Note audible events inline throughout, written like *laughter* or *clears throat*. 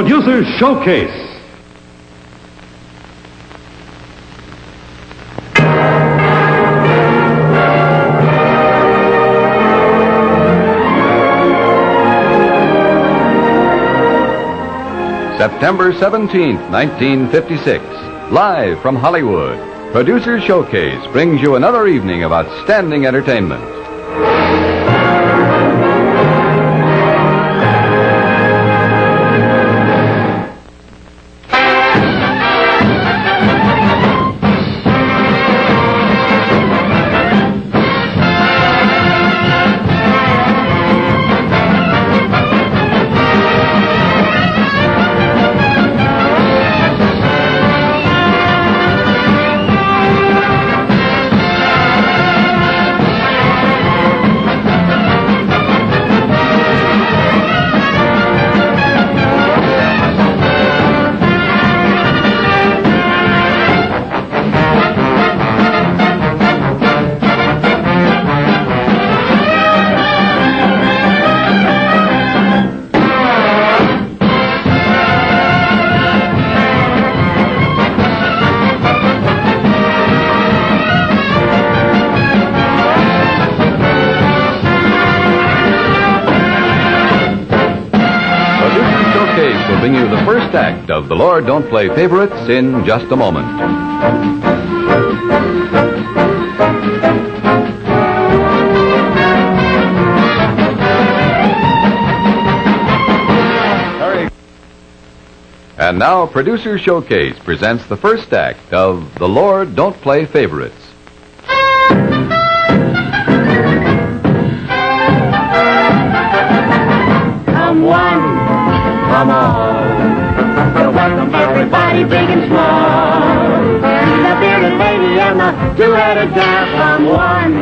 Producers Showcase. September 17th, 1956. Live from Hollywood. Producers Showcase brings you another evening of outstanding entertainment. The Lord Don't Play Favorites in just a moment. And now, Producer Showcase presents the first act of The Lord Don't Play Favorites. And the two-headed gal. One,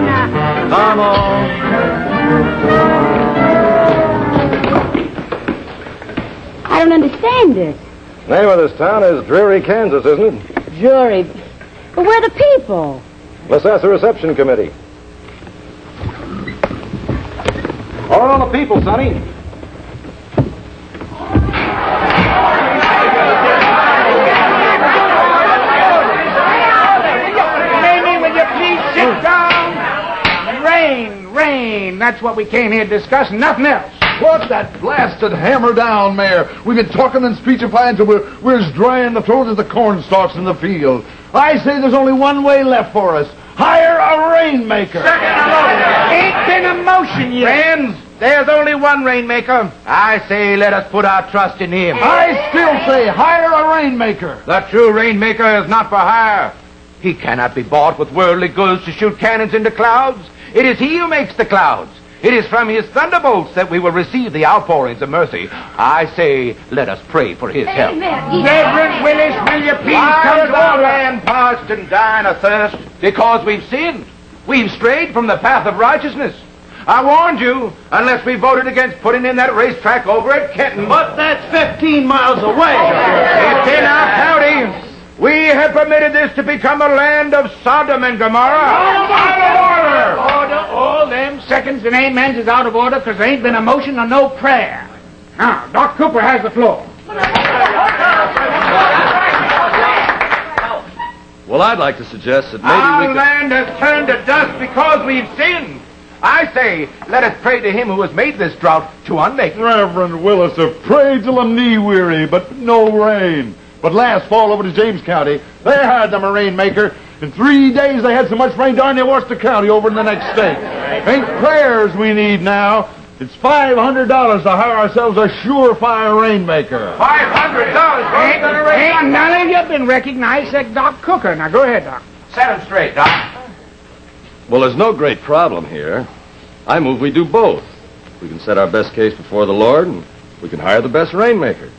come all. I don't understand it. Name of this town is Dreary, Kansas, isn't it? Jury. But we're the people. Let's ask the reception committee. All the people, Sonny. That's what we came here to discuss, nothing else. Put that blasted hammer down, Mayor. We've been talking and speechifying till we're, we're as dry in the throat as the corn stalks in the field. I say there's only one way left for us. Hire a rainmaker. Ain't been a motion yet. Friends, there's only one rainmaker. I say let us put our trust in him. I still say hire a rainmaker. The true rainmaker is not for hire. He cannot be bought with worldly goods to shoot cannons into clouds. It is he who makes the clouds. It is from his thunderbolts that we will receive the outpourings of mercy. I say, let us pray for his help. Reverend Willis, will you please Why come is to our our land parched and dying of thirst? Because we've sinned. We've strayed from the path of righteousness. I warned you, unless we voted against putting in that racetrack over at Kenton. But that's 15 miles away. It's in our county. We have permitted this to become a land of Sodom and Gomorrah. Out of order! Order, all seconds and amens is out of order because there ain't been a motion or no prayer. Now, Doc Cooper has the floor. Well, I'd like to suggest that maybe Our we could... land has turned to dust because we've sinned. I say, let us pray to him who has made this drought to unmake it. Reverend Willis have prayed till I'm knee weary, but no rain. But last fall over to James County, they hired them a rainmaker. In three days they had so much rain darn near Worcester County over in the next state. Ain't prayers we need now. It's five hundred dollars to hire ourselves a surefire rainmaker. Five hundred dollars. Ain't, ain't none of you been recognized except Doc Cooper. Now go ahead, Doc. Set him straight, Doc. Well, there's no great problem here. I move we do both. We can set our best case before the Lord, and we can hire the best rainmaker.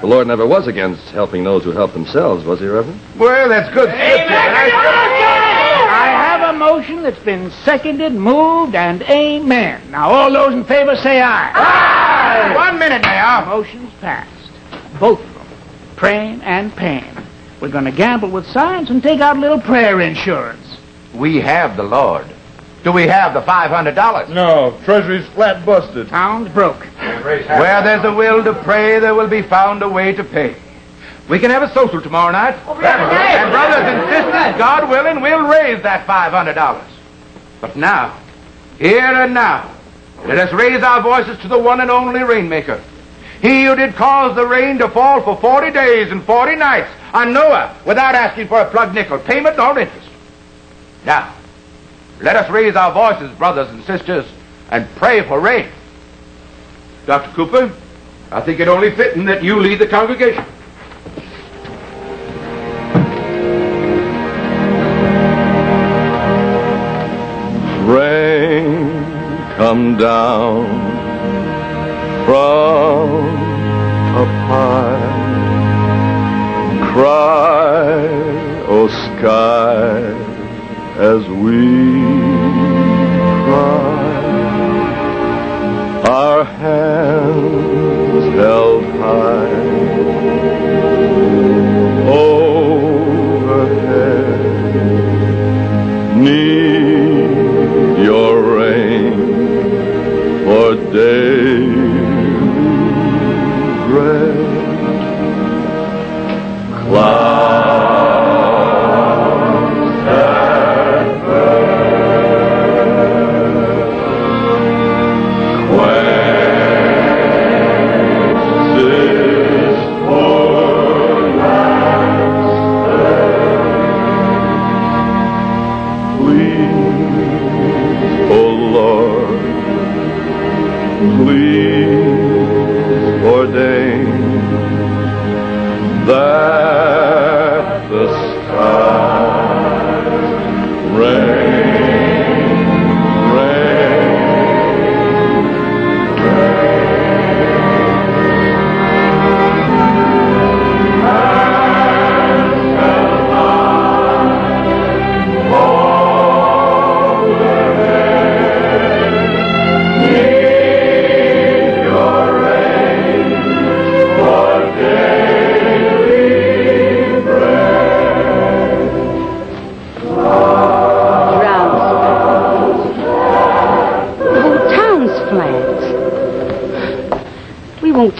The Lord never was against helping those who help themselves, was he, Reverend? Well, that's good. Amen. I have a motion that's been seconded, moved, and amen. Now, all those in favor say aye. Aye! One minute, Mayor. Motion's passed. Both of them. Praying and paying. We're going to gamble with science and take out a little prayer insurance. We have the Lord. Do we have the $500? No, Treasury's flat busted. Town's broke. Where there's a will to pray, there will be found a way to pay. We can have a social tomorrow night. And brothers and sisters, God willing, we'll raise that $500. But now, here and now, let us raise our voices to the one and only Rainmaker. He who did cause the rain to fall for 40 days and 40 nights on Noah without asking for a plug nickel, payment nor interest. Now, let us raise our voices, brothers and sisters, and pray for rain. Dr. Cooper, I think it only fitting that you lead the congregation. Rain, come down from up high. Cry, O sky, as we Our hands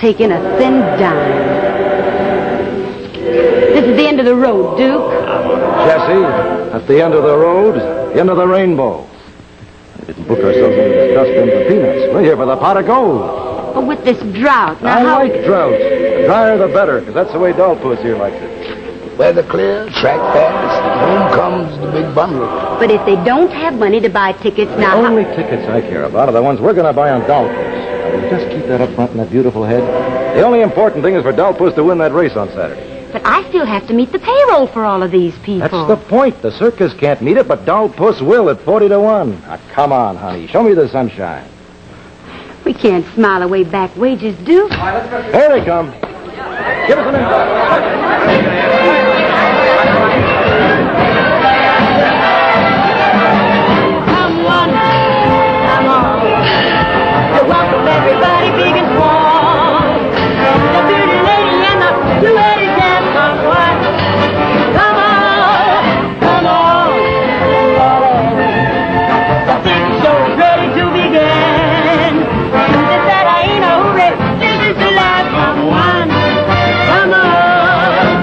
take in a thin dime. This is the end of the road, Duke. Jesse, at the end of the road, the end of the rainbow. We didn't book ourselves into this dustbin for peanuts. We're here for the pot of gold. But with this drought, now I how... like drought. The drier the better, because that's the way Dollpuss here likes it. Weather clear, track fast, home comes the big bundle. But if they don't have money to buy tickets, The now... how- only tickets I care about are the ones we're going to buy on Dollpuss. Now, will you just keep that up front in that beautiful head? The only important thing is for Dollpuss to win that race on Saturday. But I still have to meet the payroll for all of these people. That's the point. The circus can't meet it, but Dollpuss will at 40 to 1. Now, come on, honey. Show me the sunshine. We can't smile away back wages, Duke. Here they come. Give us an invite.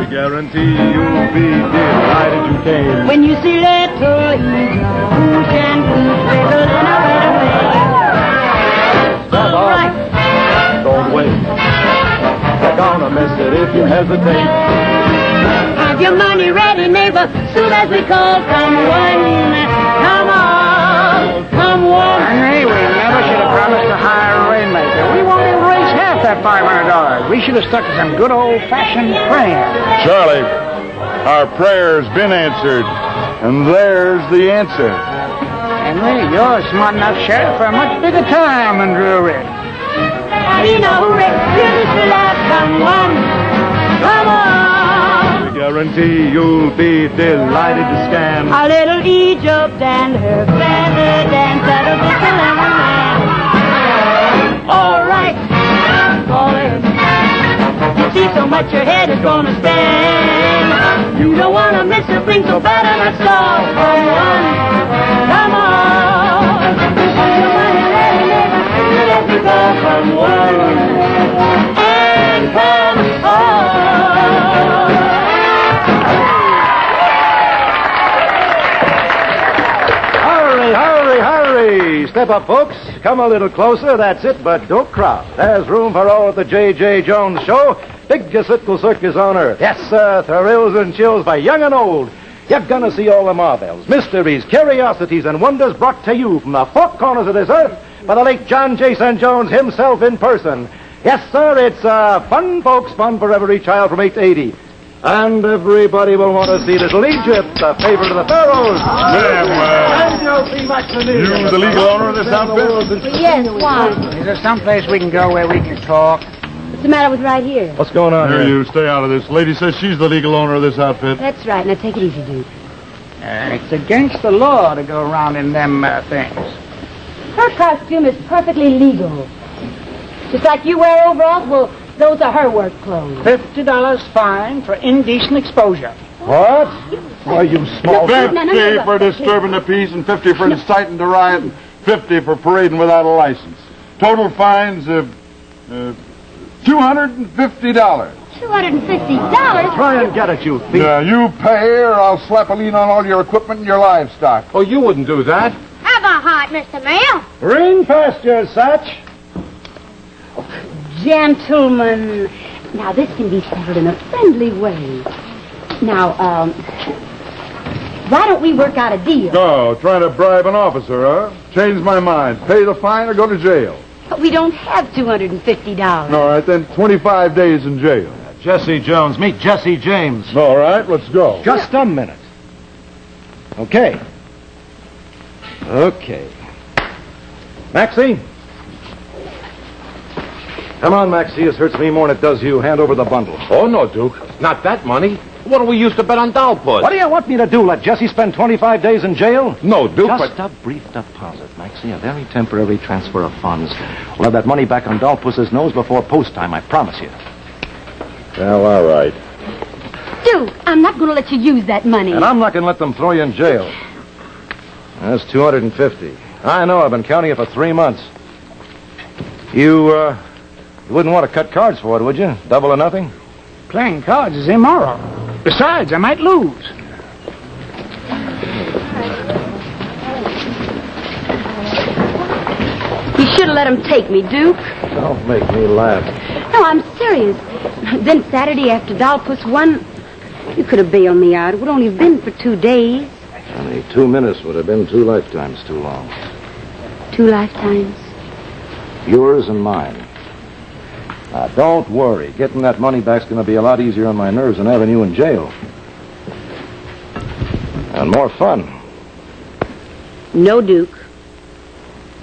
Guarantee you'll be delighted you came. If you hesitate. Have your money ready, neighbor, soon as we call. Come one, come on, come one. Henry, we never should have promised to hire a rainmaker. We won't even raise half that $500. We should have stuck to some good old-fashioned prayer. Charlie, our prayer's been answered, and there's the answer. Henry, you're a smart enough sheriff for a much bigger time than Drew Red. You know, Rick, this is the last. Come one, come on. We guarantee you'll be delighted to scan. A little Egypt and her feather dance. That'll get the lemon. All right, call it. You see so much your head is gonna spin. You don't wanna miss a thing so bad and all. Come on, come on. Let me go. Come on, and come Step up, folks. Come a little closer. That's it, but don't crowd. There's room for all at the J.J. Jones Show. Biggest little circus on earth. Yes, sir. Thrills and chills by young and old. You're gonna see all the marvels, mysteries, curiosities, and wonders brought to you from the four corners of this earth by the late John Jason Jones himself in person. Yes, sir, it's uh, fun, folks, fun for every child from 8 to 80. And everybody will want to see Little Egypt, the favorite of the pharaohs. And you'll see Maximilian. You the legal owner of this outfit? Yes, why? Is there someplace we can go where we can talk? What's the matter with right here? What's going on Here, here? you stay out of this. Lady says she's the legal owner of this outfit. That's right. Now take it easy, Duke. Uh, it's against the law to go around in them uh, things. Her costume is perfectly legal. Just like you wear overalls, well, those are her work clothes. Fifty dollars fine for indecent exposure. What? Why, you small... No, no, no, Fifty no, for disturbing the peace and fifty for inciting the riot and fifty for parading without a license. Total fines of uh, two hundred and fifty dollars. $250? Try and get it, you thief. Yeah, you pay or I'll slap a lien on all your equipment and your livestock. Oh, you wouldn't do that. Have a heart, Mr. Mail. Green pastures, Satch. Gentlemen. Now, this can be settled in a friendly way. Now, um, why don't we work out a deal? Oh, trying to bribe an officer, huh? Change my mind. Pay the fine or go to jail. But we don't have $250. All right, then 25 days in jail. Jesse Jones. Meet Jesse James. All right, let's go. Just a minute. Okay. Okay. Maxie? Come on, Maxie. This hurts me more than it does you. Hand over the bundle. Oh, no, Duke. Not that money. What do we used to bet on Dollpuss? What do you want me to do? Let Jesse spend 25 days in jail? No, Duke, Just but... a brief deposit, Maxie. A very temporary transfer of funds. We'll have that money back on Dollpuss's nose before post time, I promise you. Well, all right. Duke, I'm not going to let you use that money. And I'm not going to let them throw you in jail. That's 250. I know. I've been counting it for three months. You, uh, you wouldn't want to cut cards for it, would you? Double or nothing? Playing cards is immoral. Besides, I might lose. You should have let him take me, Duke. Don't make me laugh. No, I'm serious. Then Saturday after Dollpuss won, you could have bailed me out. It would only have been for two days. Honey, two minutes would have been two lifetimes too long. Two lifetimes. Yours and mine. Now, don't worry. Getting that money back's going to be a lot easier on my nerves than having you in jail. And more fun. No, Duke.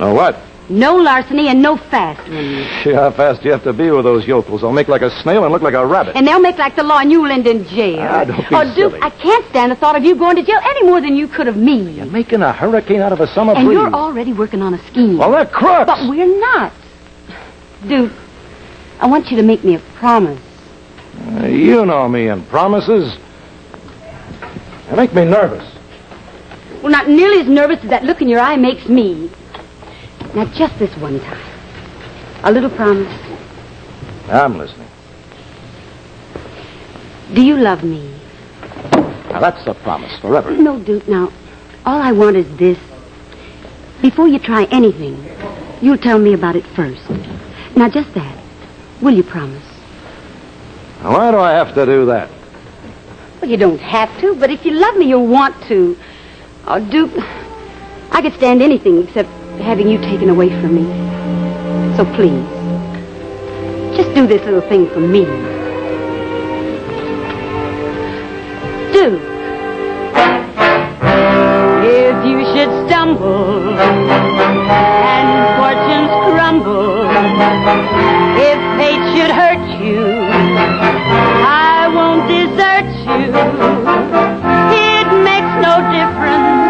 No what? No larceny and no fast ones. See how fast you have to be with those yokels. I'll make like a snail and look like a rabbit. And they'll make like the law and you'll end in jail. Ah, don't be oh, Duke, silly. I can't stand the thought of you going to jail any more than you could of me. You're making a hurricane out of a summer And breeze. you're already working on a scheme. Well, they're crooks. But we're not. Duke, I want you to make me a promise. Uh, you know me and promises. They make me nervous. Well, not nearly as nervous as that look in your eye makes me. Now, just this one time. A little promise. I'm listening. Do you love me? Now, that's a promise forever. No, Duke, now, all I want is this. Before you try anything, you'll tell me about it first. Now, just that. Will you promise? Now, why do I have to do that? Well, you don't have to, but if you love me, you'll want to. Oh, Duke, I could stand anything except having you taken away from me. So please, just do this little thing for me. Duke, if you should stumble and if fate should hurt you, I won't desert you. It makes no difference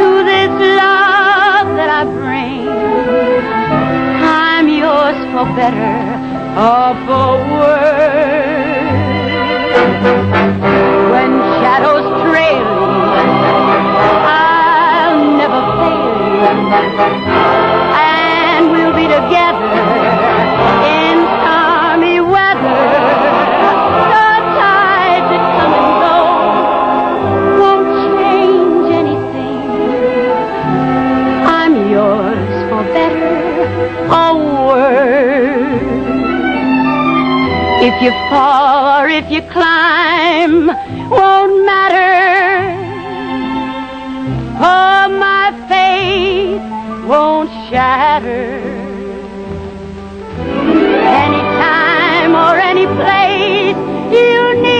to this love that I bring. I'm yours for better or for worse. When shadows trail, I'll never fail. you. If you fall or if you climb, won't matter. For my faith won't shatter. Anytime or any place you need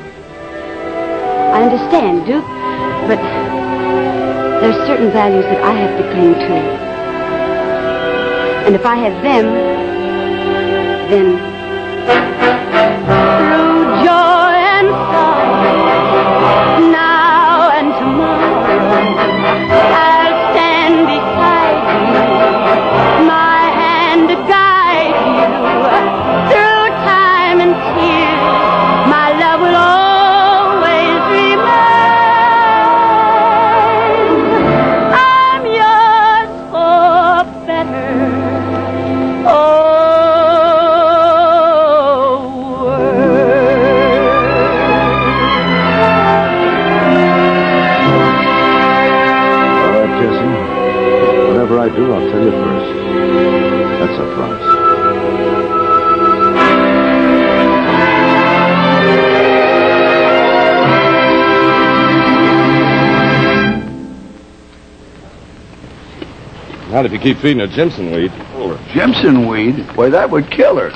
Understand, Duke, but there's certain values that I have to cling to. And if I have them, then do, I'll tell you first. That's a promise. Not if you keep feeding her Jimson weed. Oh, Jimson weed? Why, that would kill her.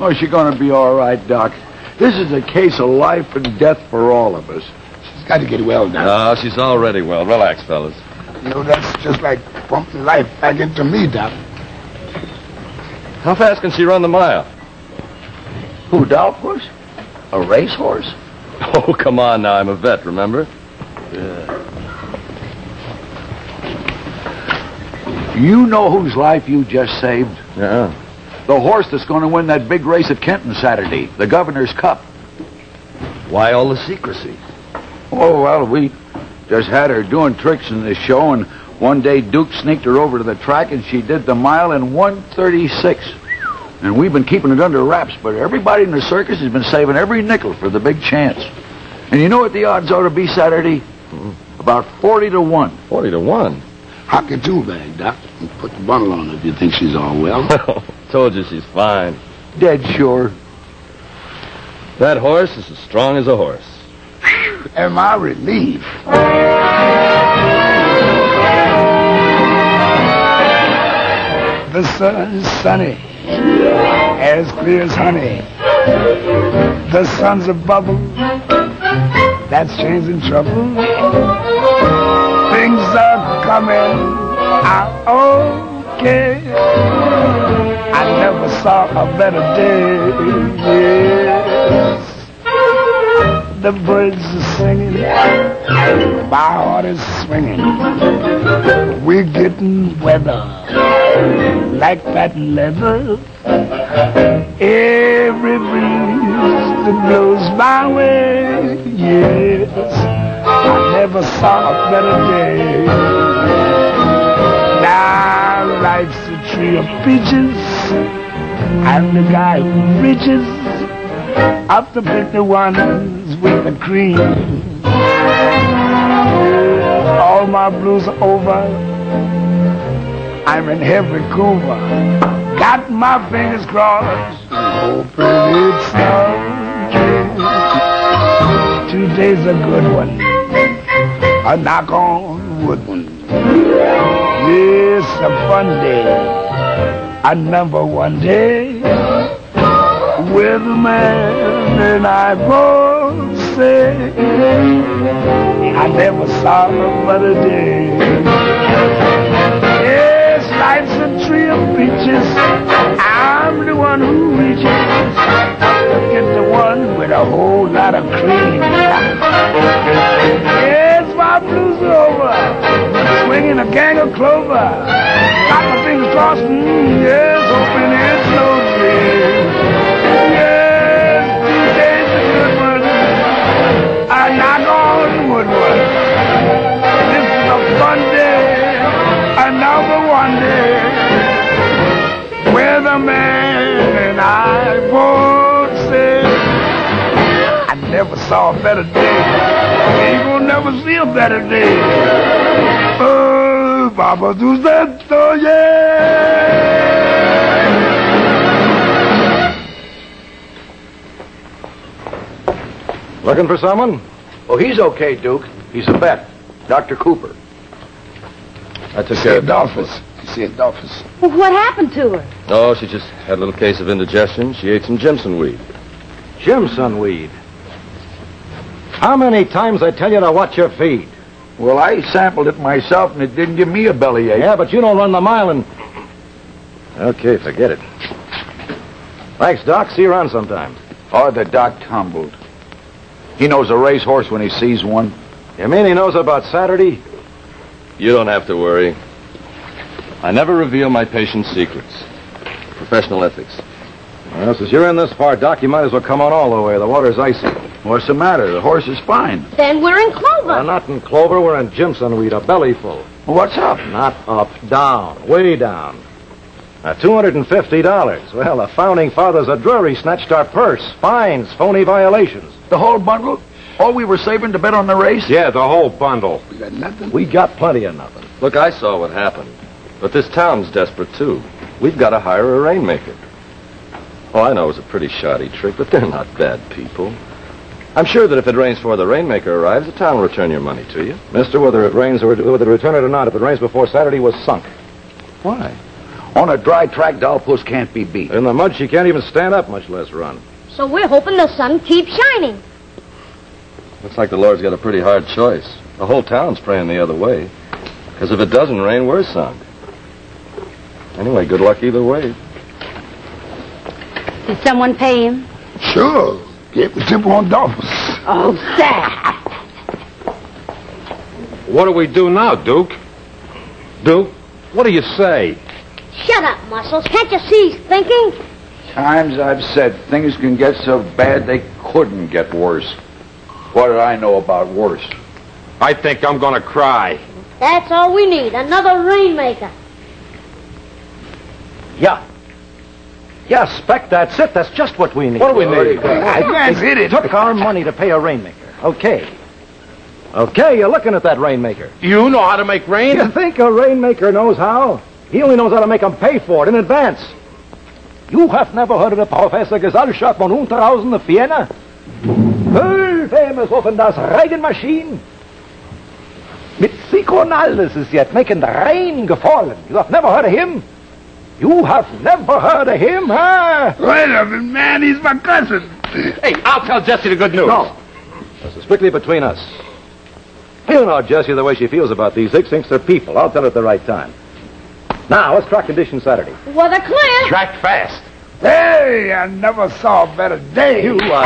Oh, she's going to be all right, Doc. This is a case of life and death for all of us. She's got to get well now. No, she's already well. Relax, fellas. You know, that's just like pumping life back into me, Doc. How fast can she run the mile? Who, Dollpuss? A racehorse? *laughs* Oh, come on now. I'm a vet, remember? Yeah. You know whose life you just saved? Yeah. The horse that's going to win that big race at Kenton Saturday, the Governor's Cup. Why all the secrecy? Oh, well, we just had her doing tricks in this show, and one day Duke sneaked her over to the track, and she did the mile in 136. And we've been keeping it under wraps, but everybody in the circus has been saving every nickel for the big chance. And you know what the odds are to be Saturday? About 40 to 1. 40 to 1. Hock your tool bag, Doc. And put the bundle on if you think she's all well. *laughs* Told you she's fine. Dead sure. That horse is as strong as a horse. Am I relieved? The sun's sunny, as clear as honey. The sun's a bubble that's changing trouble. Things are coming out okay. I never saw a better day. Yes. The birds are singing, my heart is swinging. We're getting weather like patent leather. Every breeze that blows my way, yes, I never saw a better day. Now life's a tree of peaches, and the guy who reaches up to pick the ones with the. All my blues are over. I'm in heavy cover. Got my fingers crossed. Hoping it's okay. Today's a good one. A knock on wood one. It's a fun day. A number one day. With a man and I both I never saw a better day. Yes, life's a tree of peaches. I'm the one who reaches. Look at the one with a whole lot of cream. Yes, my blues are over. Swinging a gang of clover. Got my fingers crossed. Mm, yes, hoping it's no dream. Where man and I both say I never saw a better day. Ain't gonna never see a better day. Oh, Baba do that, oh yeah. Looking for someone? Oh, he's okay, Duke. He's a vet. Dr. Cooper. I took care See of the office. See the office. Well, what happened to her? Oh, she just had a little case of indigestion. She ate some Jimson weed. Jimson weed. How many times I tell you to watch your feed? Well, I sampled it myself, and it didn't give me a bellyache. Yeah, but you don't run the mile and... Okay, forget it. Thanks, Doc. See you around sometime. Oh, the doc tumbled. He knows a racehorse when he sees one. You mean he knows about Saturday? You don't have to worry. I never reveal my patient's secrets. Professional ethics. Well, since you're in this far, Doc, you might as well come on all the way. The water's icy. What's the matter? The horse is fine. Then we're in Clover. We're not in clover. We're in Jimson weed, a bellyful. What's up? Not up, down, way down. Now, $250. Well, the founding fathers of Drury snatched our purse. Fines, phony violations. The whole bundle? All we were saving to bet on the race? Yeah, the whole bundle. We got nothing. We got plenty of nothing. Look, I saw what happened. But this town's desperate, too. We've got to hire a rainmaker. Oh, I know it was a pretty shoddy trick, but they're not bad people. I'm sure that if it rains before the rainmaker arrives, the town will return your money to you. Mister, whether it rains or whether they return it or not, if it rains before Saturday, was sunk. Why? On a dry track, Dollpuss can't be beat. In the mud, she can't even stand up, much less run. So we're hoping the sun keeps shining. Looks like the Lord's got a pretty hard choice. The whole town's praying the other way. Because if it doesn't rain, we're sunk. Anyway, good luck either way. Did someone pay him? Sure. Gave me simple on Dolphins. Oh, Sam. What do we do now, Duke? Duke, what do you say? Shut up, Muscles. Can't you see he's thinking? Times I've said things can get so bad they couldn't get worse. What did I know about worse? I think I'm gonna cry. That's all we need. Another rainmaker. Yeah. Yeah, Spec, that's it. That's just what we need. What do we need? I can't hit it. Took our money to pay a rainmaker. Okay. Okay, you're looking at that rainmaker. You know how to make rain? You think a rainmaker knows how? He only knows how to make 'em pay for it in advance. You have never heard of the Professor Gesellschaft von Unterhausen of Vienna? World famous offen das Regenmaschine. Mit Sikonaldes is yet making the rain gefallen. You have never heard of him? You have never heard of him, huh? Wait a minute, man. He's my cousin. Hey, I'll tell Jesse the good news. No. This is strictly between us. You know, Jesse, the way she feels about these things, thinks they're people. I'll tell her at the right time. Now, let's track conditions Saturday. Weather clear. Track fast. Hey, I never saw a better day. You are.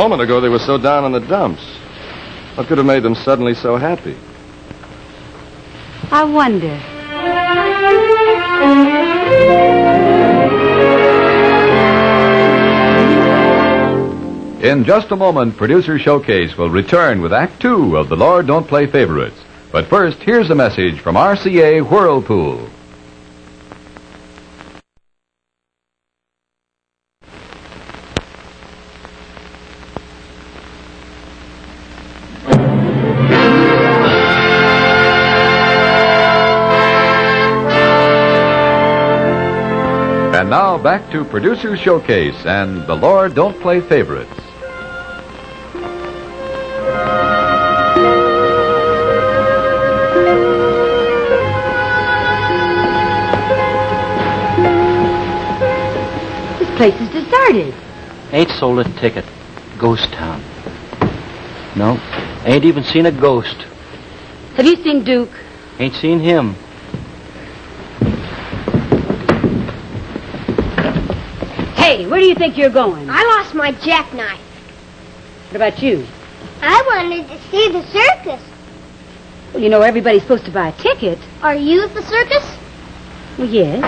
Moment ago, they were so down in the dumps. What could have made them suddenly so happy? I wonder. In just a moment, Producer Showcase will return with Act Two of The Lord Don't Play Favorites. But first, here's a message from RCA Whirlpool. Back to Producer Showcase and The Lord Don't Play Favorites. This place is deserted. Ain't sold a ticket. Ghost town. No, ain't even seen a ghost. Have you seen Duke? Ain't seen him. Hey, where do you think you're going? I lost my jackknife. What about you? I wanted to see the circus. Well, you know everybody's supposed to buy a ticket. Are you at the circus? Well, yes.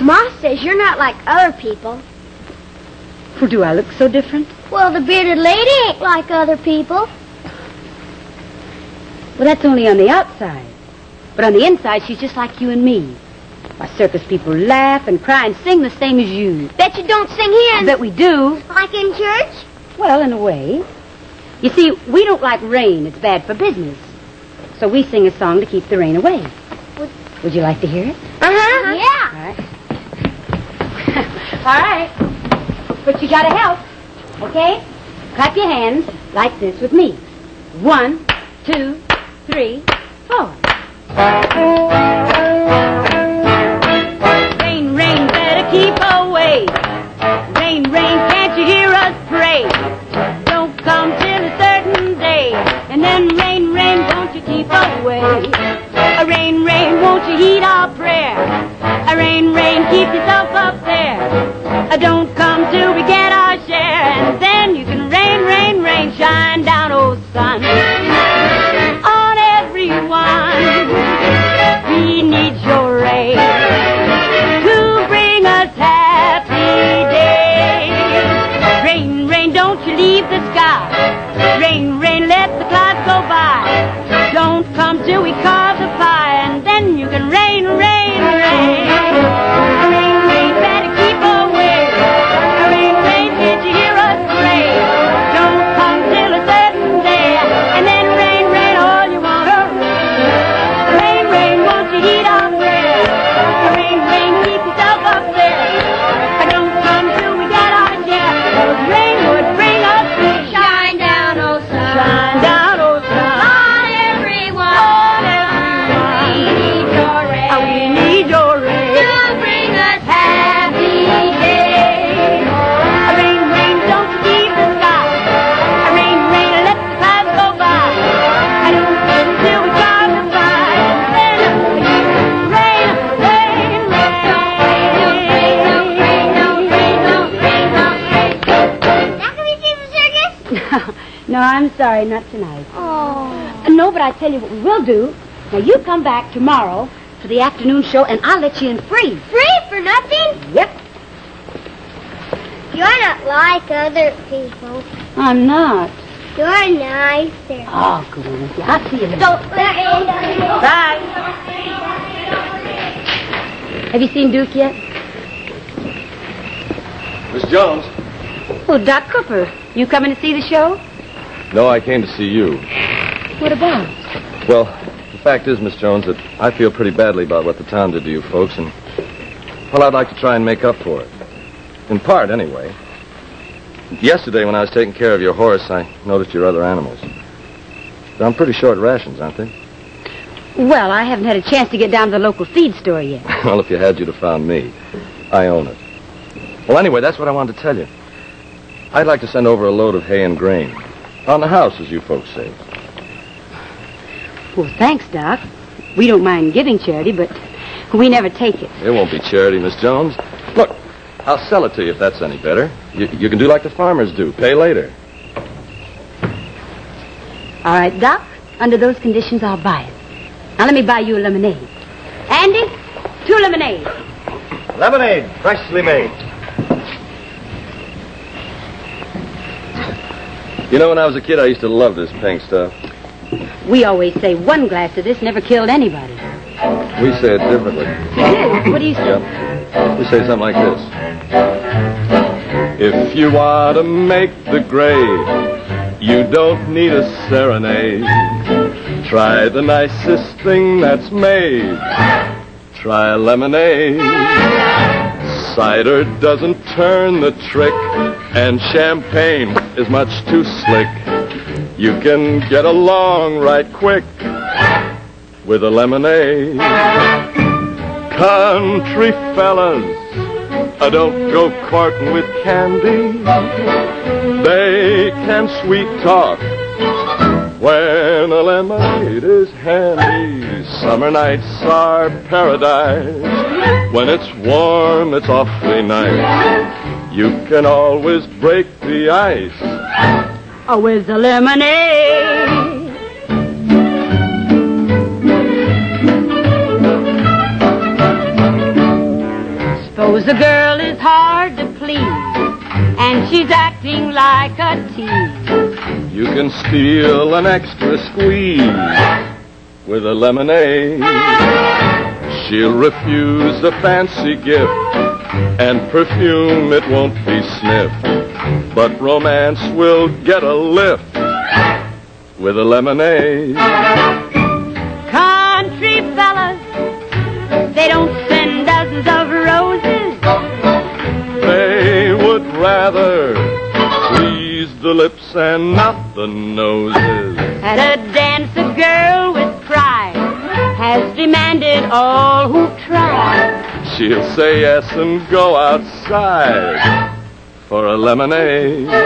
Ma says you're not like other people. Well, do I look so different? Well, the bearded lady ain't like other people. Well, that's only on the outside. But on the inside, she's just like you and me. Why, circus people laugh and cry and sing the same as you. Bet you don't sing here. I bet we do. Like in church? Well, in a way. You see, we don't like rain. It's bad for business. So we sing a song to keep the rain away. Would- Would you like to hear it? Uh-huh. Yeah. All right. *laughs* All right. But you gotta help. Okay? Clap your hands like this with me. One, two, three, four. Come till a certain day. And then rain, rain, won't you keep away? A rain, rain, won't you heed our prayer? A rain, rain, keep yourself up there. A don't come till we get our share. And then you can rain, rain, rain, shine down, oh sun. Rain, rain, I'm sorry, not tonight. Oh. No, but I tell you what we will do. Now you come back tomorrow for the afternoon show, and I'll let you in free. Free for nothing? Yep. You're not like other people. I'm not. You're nicer. Oh, go on with you. I'll see you later. Don't let me. Bye. Have you seen Duke yet? Miss Jones? Oh, Doc Cooper. You coming to see the show? No, I came to see you. What about? Well, the fact is, Miss Jones, that I feel pretty badly about what the town did to you folks, and, well, I'd like to try and make up for it. In part, anyway. Yesterday, when I was taking care of your horse, I noticed your other animals. They're on pretty short rations, aren't they? Well, I haven't had a chance to get down to the local feed store yet. *laughs* well, if you had, you'd have found me. I own it. Well, anyway, that's what I wanted to tell you. I'd like to send over a load of hay and grain. On the house, as you folks say. Well, thanks, Doc. We don't mind giving charity, but we never take it. It won't be charity, Miss Jones. Look, I'll sell it to you if that's any better. You, you can do like the farmers do. Pay later. All right, Doc. Under those conditions, I'll buy it. Now let me buy you a lemonade. Andy, two lemonades. Lemonade, freshly made. You know, when I was a kid, I used to love this pink stuff. We always say one glass of this never killed anybody. We say it differently. What do you say? Yep. We say something like this. If you want to make the grade, you don't need a serenade. Try the nicest thing that's made. Try a lemonade. Cider doesn't turn the trick, and champagne is much too slick. You can get along right quick with a lemonade. Country fellas, I don't go courting with candy. They can sweet talk when a lemonade is handy. Summer nights are paradise. When it's warm, it's awfully nice. You can always break the ice. Oh, with a lemonade. Suppose the girl is hard to please, and she's acting like a tease. You can steal an extra squeeze with a lemonade. She'll refuse a fancy gift, and perfume it won't be sniffed. But romance will get a lift with a lemonade. Country fellas, they don't send dozens of roses. They would rather please the lips and not the noses. At a dance, a girl with pride has demanded all who try. She'll say yes and go outside for a lemonade. Well,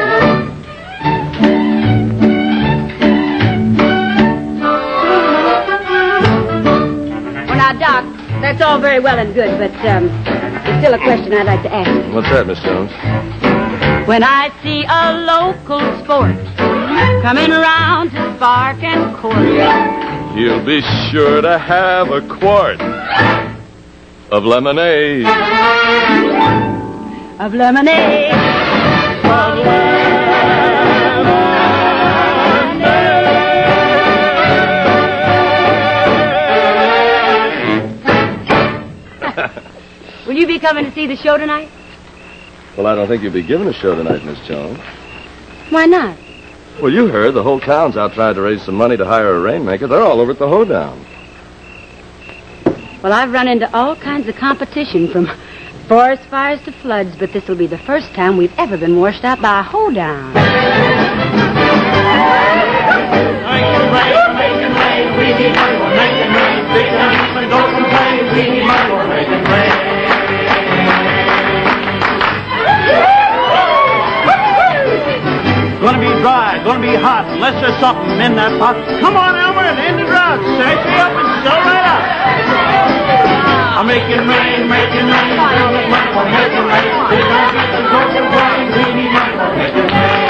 now, Doc, that's all very well and good, but um, there's still a question I'd like to ask. What's that, Miss Jones? When I see a local sport coming around to spark and court, You'll be sure to have a quart of lemonade. of lemonade. Of lemonade. Will you be coming to see the show tonight? Well, I don't think you'll be giving a show tonight, Miss Jones. Why not? Well, you heard the whole town's out trying to raise some money to hire a rainmaker. They're all over at the hoedown. Well, I've run into all kinds of competition from forest fires to floods, but this will be the first time we've ever been washed out by a hoedown. Gonna be dry, gonna be hot, unless there's something in that pot. Come on, Elmer, and end the drought. Sash me up and sell right out. I'm making rain, making rain, making rain, making rain. On the broken rain, we need money making rain.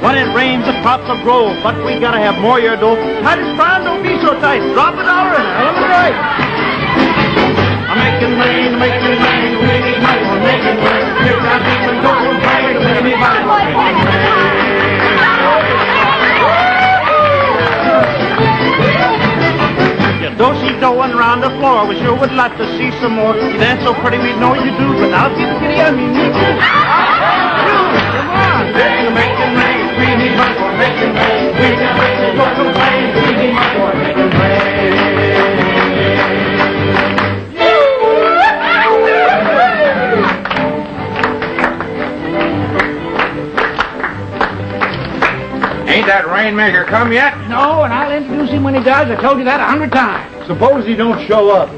When it rains, the crops will grow, but we gotta have more year dough. Titus Brown, don't be so tight. Drop a dollar and I'll it right. I'm making rain, making rain, we need money for making rain. Here comes even gold rain, we need don't see going around the floor. We sure would like to see some more. You dance so pretty, we know you do, but I'll get kitty, I mean you do. Come on, making, making rain, we need money for making rain. We need money rain, we need money that rainmaker come yet? No, and I'll introduce him when he does. I told you that a hundred times. Suppose he don't show up.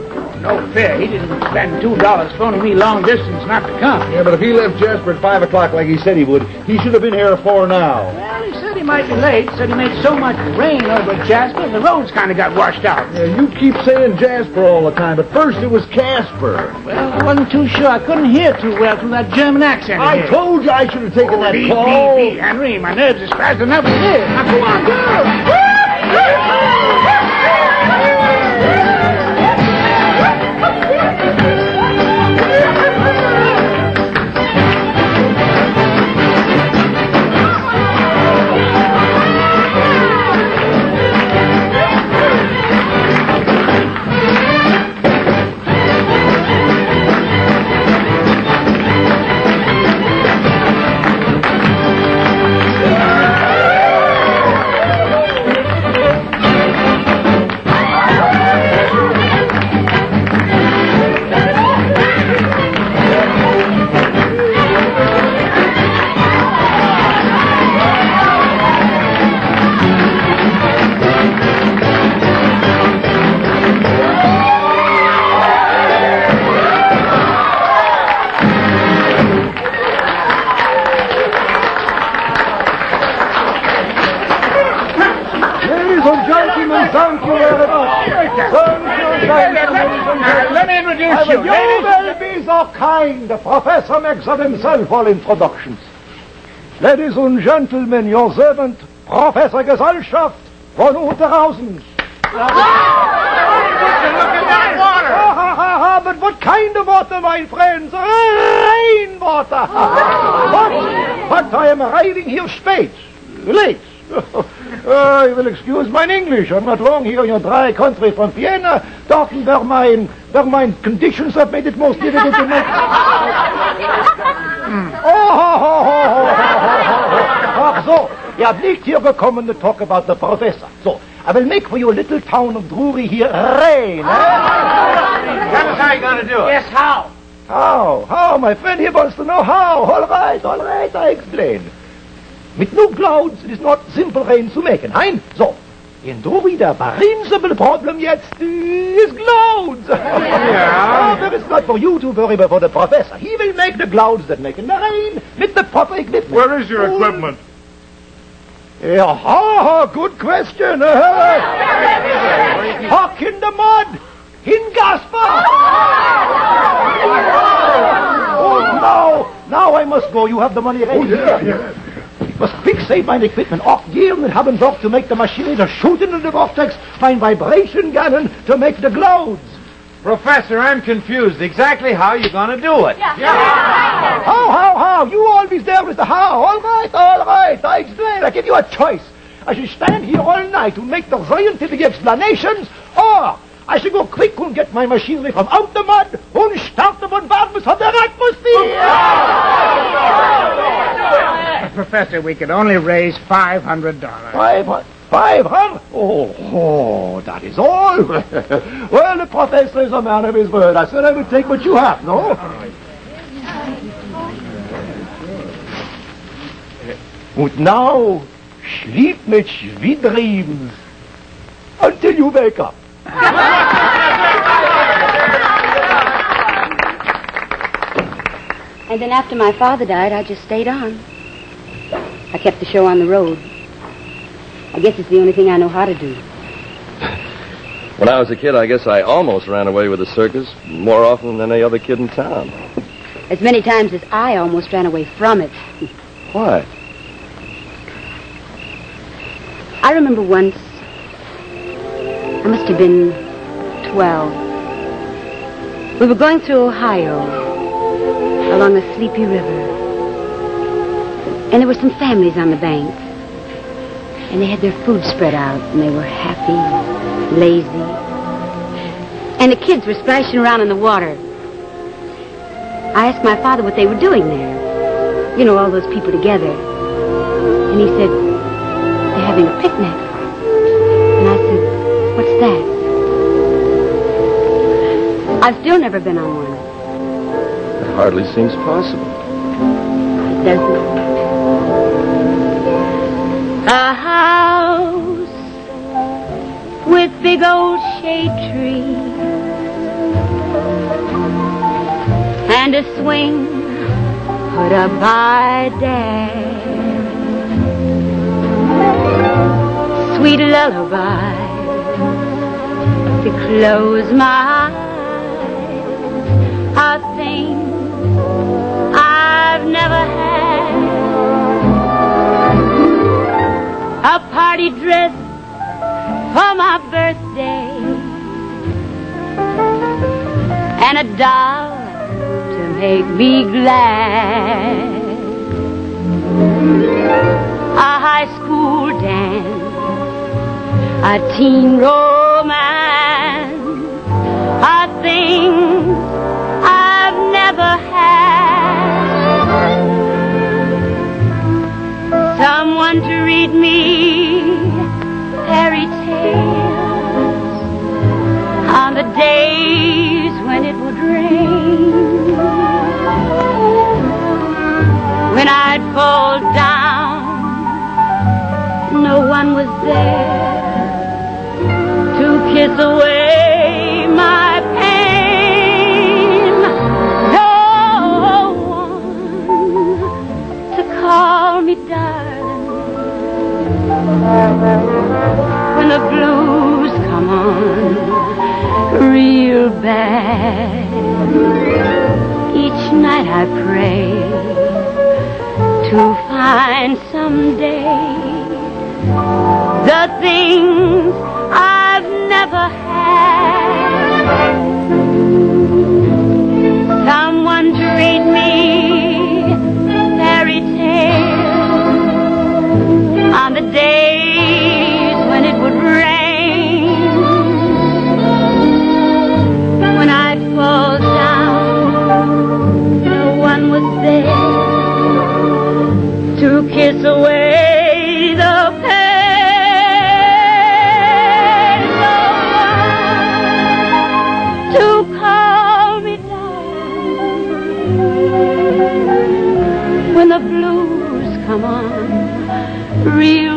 no fair. He didn't spend two dollars phoning me long distance not to come. Yeah, but if he left Jasper at 5 o'clock like he said he would, he should have been here at 4 now. Well, he said he might be late. Said he made so much rain over Jasper, the roads kind of got washed out. Yeah, you keep saying Jasper all the time, but first it was Casper. Well, I wasn't too sure. I couldn't hear too well through that German accent. I his. told you I should have taken that oh, Beep, call. beep, beep, Henry, my nerves are scratched enough as it is. Now go on, so kind. The professor makes of himself all introductions. Ladies and gentlemen, your servant, Professor Gesellschaft von Unterhausen. But what kind of water, my friends? Rainwater. but, but I am arriving here spät. Late. *laughs* Uh, you will excuse my English. I'm not long here in your dry country from Vienna, talking where my, where my conditions have made it most difficult to make... *laughs* Oh, ho, ho, ho. Ach so, ihr habt nicht hier gekommen to talk about the professor. So, I will make for you a little town of Drury here rain. Eh? Tell us how you're going to do it. Yes, how? How? How? My friend here wants to know how. All right, all right, I explain. With no clouds, it is not simple rain to make. Nein? So, in Drury, the principal problem yet is clouds. yeah. But it's not for you to worry, for the professor. He will make the clouds that make the rain with the proper equipment. Where is your equipment? Yeah, ha, ha, good question. Uh, Hock in the mud. In Gaspar. *laughs* Oh, now, now I must go. You have the money ready. Oh, yeah, yeah. Must fixate mein Equipment. Auch gehen and haben Bock to make the machinery to shoot into the vortex, mein vibration cannon to make the clouds. Professor, I'm confused. Exactly how you're going to do it? Yeah! How, how, how? You always there with the how. All right, all right. I explain. I give you a choice. I should stand here all night to make the scientific explanations, or I should go quick and get my machinery from out the mud and start the bombardment of the atmosphere. Uh, professor, we could only raise five hundred dollars. Five hundred. Five hundred? Oh, oh, that is all. *laughs* well, the professor is a man of his word. I said I would take what you have, no? Und now, sleep mit dreams until you wake up. And then after my father died, I just stayed on. I kept the show on the road. I guess it's the only thing I know how to do. When I was a kid, I guess I almost ran away with the circus more often than any other kid in town. As many times as I almost ran away from it. Why? I remember once, must have been 12. We were going through Ohio, along a sleepy river. And there were some families on the bank. And they had their food spread out, and they were happy, lazy. And the kids were splashing around in the water. I asked my father what they were doing there. You know, all those people together. And he said, they're having a picnic. That? I've still never been on one. That hardly seems possible. Doesn't? A house with big old shade trees and a swing put up by Dad. Sweet lullaby to close my eyes are things I've never had. A party dress for my birthday and a doll to make me glad. A high school dance, a teen romance, are things I've never had. Someone to read me fairy tales on the days when it would rain. When I'd fall down, no one was there to kiss away my When the blues come on real bad, each night I pray to find someday the things I've never had. Call me darling. When the blues come on real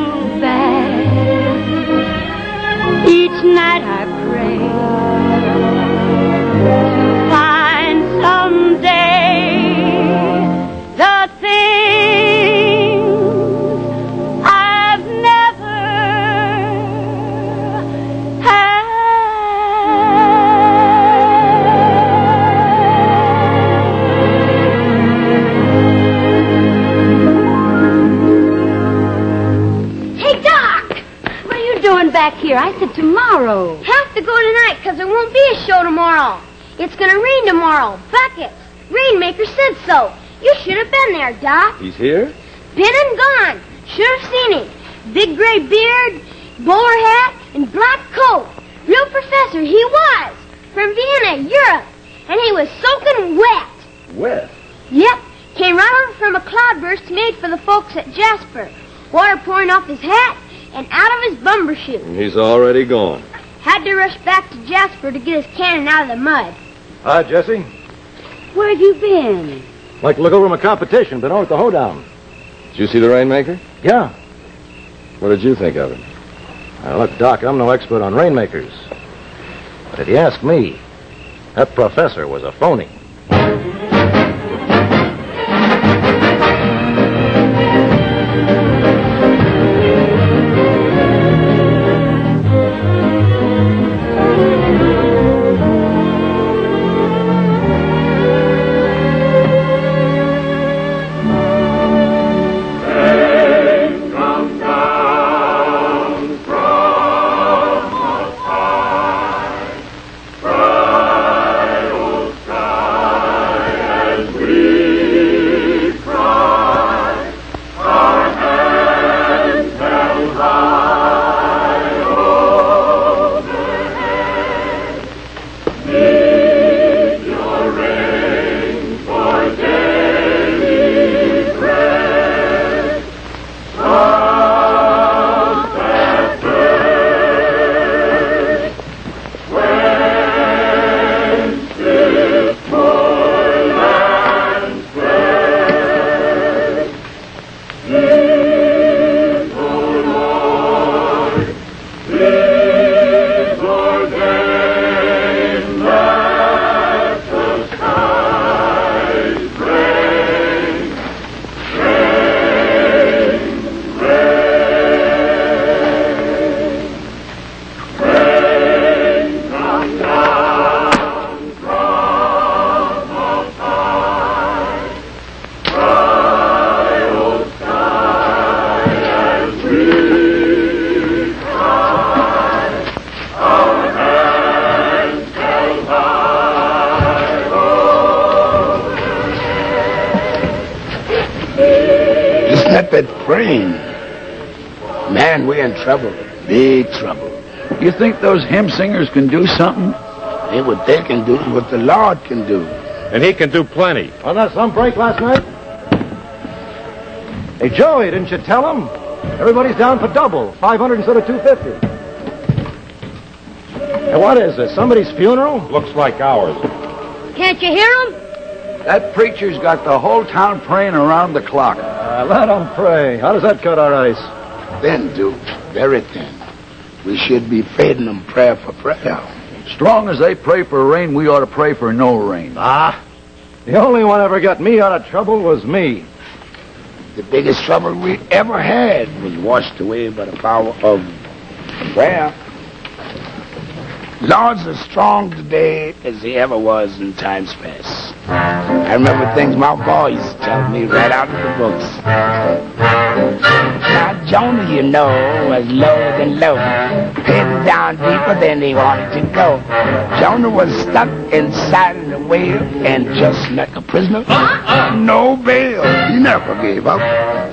doing? I said tomorrow. Have to go tonight because there won't be a show tomorrow. It's going to rain tomorrow. Buckets. Rainmaker said so. You should have been there, Doc. He's here? Been and gone. Should have seen him. Big gray beard, bowler hat, and black coat. Real professor, he was. From Vienna, Europe. And he was soaking wet. Wet. Yep. Came right over from a cloudburst made for the folks at Jasper. Water pouring off his hat and out of his bumper shoe. He's already gone. Had to rush back to Jasper to get his cannon out of the mud. Hi, Jesse. Where have you been? Like to look over my competition, been over at the hoedown. Did you see the Rainmaker? Yeah. What did you think of him? Now, look, Doc, I'm no expert on rainmakers. But if you ask me, that professor was a phony. Think those hymn singers can do something? They what they can do is what the Lord can do. And he can do plenty. On that some break last night? Hey, Joey, didn't you tell him? Everybody's down for double. 500 instead of 250. Hey, what is this? Somebody's funeral? Looks like ours. Can't you hear him? That preacher's got the whole town praying around the clock. Uh, let 'em pray. How does that cut our ice? Then, Duke. Very thin. We should be feeding them prayer for prayer. Strong as they pray for rain, we ought to pray for no rain. Ah. The only one ever got me out of trouble was me. The biggest trouble we ever had was washed away by the power of prayer. Lord's as strong today as he ever was in times past. I remember things my boys tell me right out of the books. Jonah, you know, was lower than low, heading down deeper than he wanted to go. Jonah was stuck inside of the whale and just like a prisoner. No bail. He never gave up.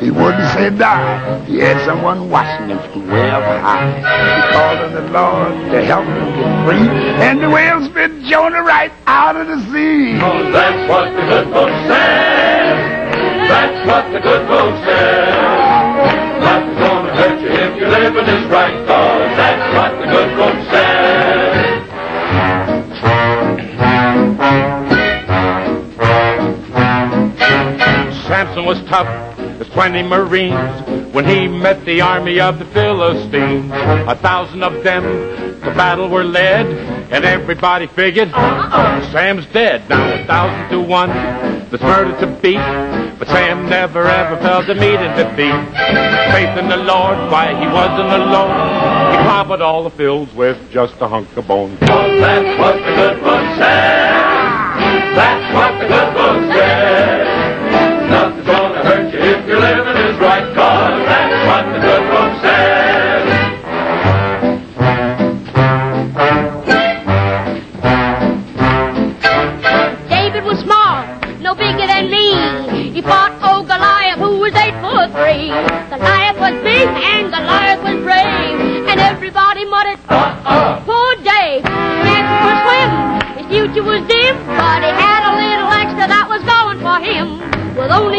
He wouldn't say die. He had someone watching him from way up high. He called on the Lord to help him get free, and the whale spit Jonah right out of the sea. Oh, that's what the good book says. That's what the good book says. Was tough as 20 Marines when he met the army of the Philistines. A thousand of them to battle were led, and everybody figured Sam's dead. Now a thousand to one, that's murder to beat. But Sam never ever felt to meet in defeat. Faith in the Lord, why he wasn't alone. He clobbered all the fields with just a hunk of bone. Cause that's what the good book says. That's what the good book says.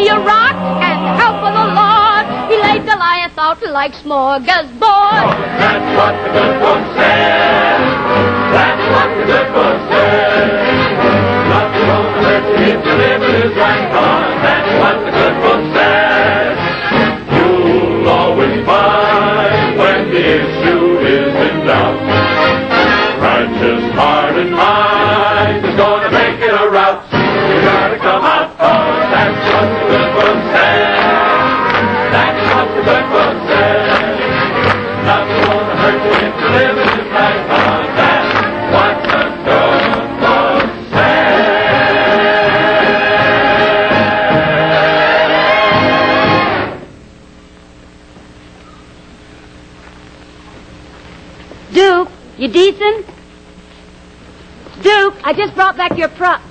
With a rock and help of the Lord, he laid Goliath out like smorgasbord. That's what the good book says. That's what the good book says. Back your prop.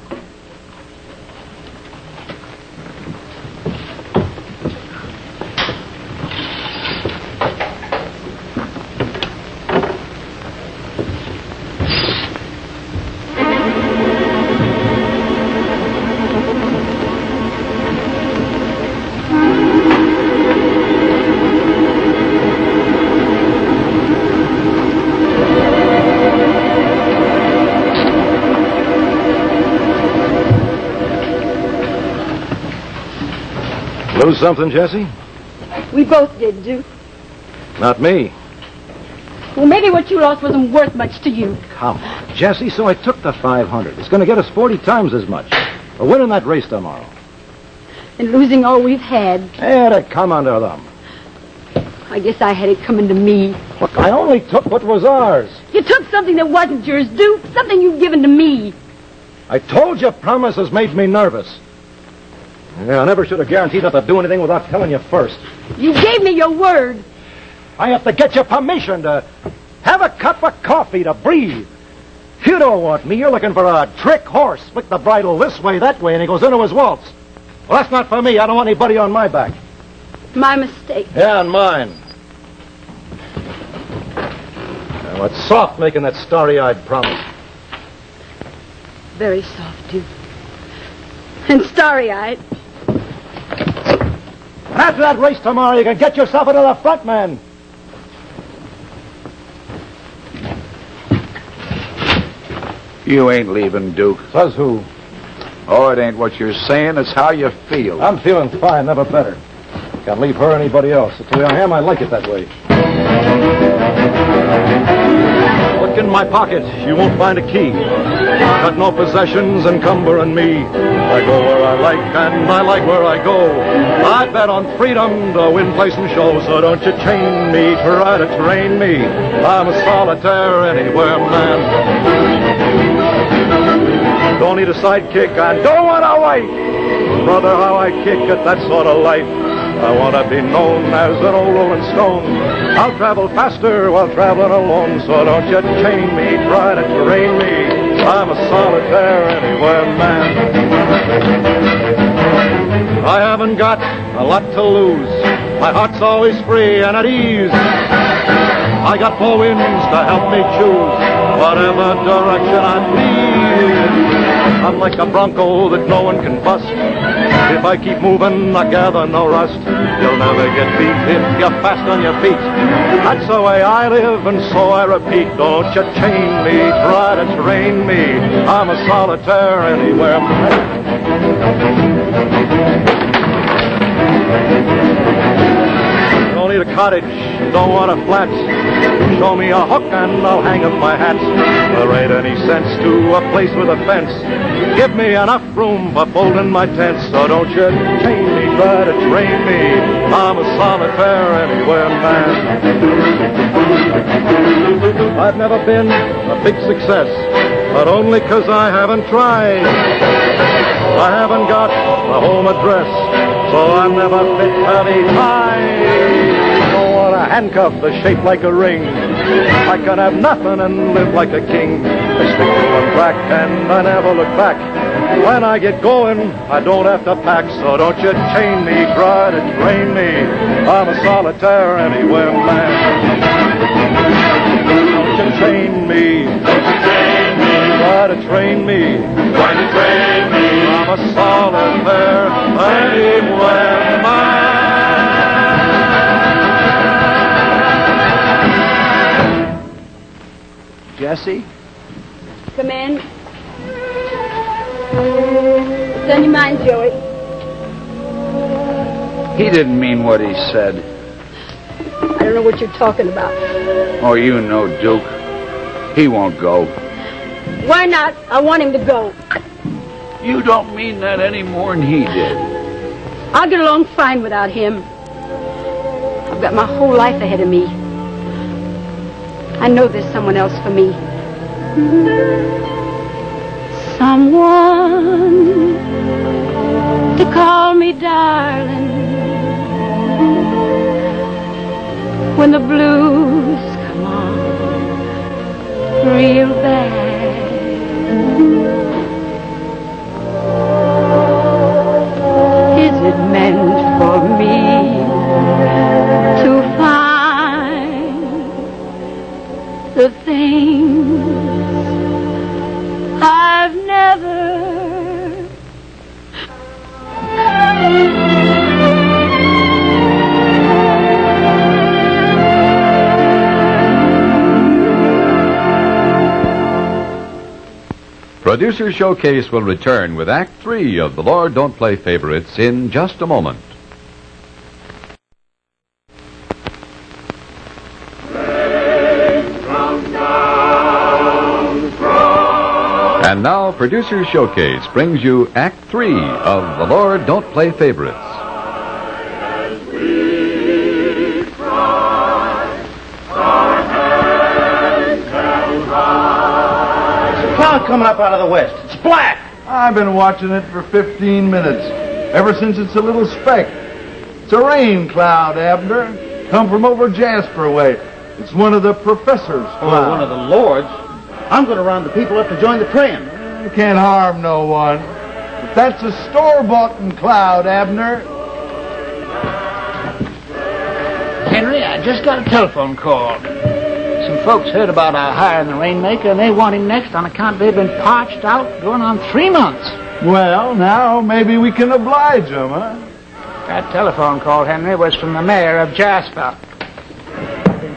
Lose something, Jesse? We both did, Duke. Not me. Well, maybe what you lost wasn't worth much to you. Come on, Jesse, so I took the 500. It's going to get us 40 times as much. We're winning that race tomorrow. And losing all we've had. Had it come under them. I guess I had it coming to me. Look, I only took what was ours. You took something that wasn't yours, Duke. Something you'd given to me. I told you promises made me nervous. Yeah, I never should have guaranteed not to do anything without telling you first. You gave me your word. I have to get your permission to have a cup of coffee to breathe. You don't want me. You're looking for a trick horse. Flick the bridle this way, that way, and he goes into his waltz. Well, that's not for me. I don't want anybody on my back. My mistake. Yeah, and mine. Now, it's soft making that starry-eyed promise. Very soft, Duke. And starry-eyed. And after that race tomorrow, you can get yourself into the front, man. You ain't leaving, Duke. Says who? Oh, it ain't what you're saying. It's how you feel. I'm feeling fine, never better. Can't leave her or anybody else. It's the way I am. I like it that way. My pocket. You won't find a key. Got no possessions encumbering me. I go where I like, and I like where I go. I bet on freedom to win place and show. So don't you chain me, try to train me. I'm a solitaire anywhere, man. Don't need a sidekick, I don't want a wife. Brother, how I kick at that sort of life. I want to be known as an old rolling stone. I'll travel faster while traveling alone, so don't you chain me, try to train me. I'm a solitaire anywhere, man. I haven't got a lot to lose. My heart's always free and at ease. I got four winds to help me choose whatever direction I please. I'm like a bronco that no one can bust. If I keep moving, I gather no rust. You'll never get beat if you're fast on your feet. That's the way I live, and so I repeat. Don't you chain me, try to train me. I'm a solitaire anywhere. A cottage, don't want a flat. Show me a hook and I'll hang up my hat. There ain't any sense to a place with a fence. Give me enough room for folding my tent, so don't you chain me, try to train me. I'm a solitaire anywhere, man. I've never been a big success, but only 'cause I haven't tried. I haven't got a home address, so I'm never fit to be tied. Don't handcuff that's shaped like a ring. I can have nothing and live like a king. I stick to one track and I never look back. When I get going, I don't have to pack, so don't you chain me, try to train me. I'm a solitaire anywhere, man. Don't you chain me. Try to train me. Try to train me. I'm a solitaire anywhere, man. Jesse? Come in. On your mind, Joey? He didn't mean what he said. I don't know what you're talking about. Oh, you know, Duke. He won't go. Why not? I want him to go. You don't mean that any more than he did. I'll get along fine without him. I've got my whole life ahead of me. I know there's someone else for me. Someone to call me darling when the blues come on real bad. Is it meant for me to find the things I've never Producers Showcase will return with Act Three of The Lord Don't Play Favorites in just a moment. And now, Producers Showcase brings you Act Three of The Lord Don't Play Favorites. Cloud coming up out of the west. It's black. I've been watching it for 15 minutes. Ever since it's a little speck. It's a rain cloud, Abner. Come from over Jasper way. It's one of the professor's Oh, clouds. one of the lords. I'm going to round the people up to join the praying. You can't harm no one. But that's a store-bought cloud, Abner. Henry, I just got a telephone call. Some folks heard about our hiring the Rainmaker, and they want him next on account they've been parched out going on three months. Well, now maybe we can oblige him, huh? That telephone call, Henry, was from the mayor of Jasper.